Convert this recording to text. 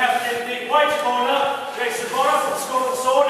Captain MD White, corner, Jason Bonner from Scotland Sword,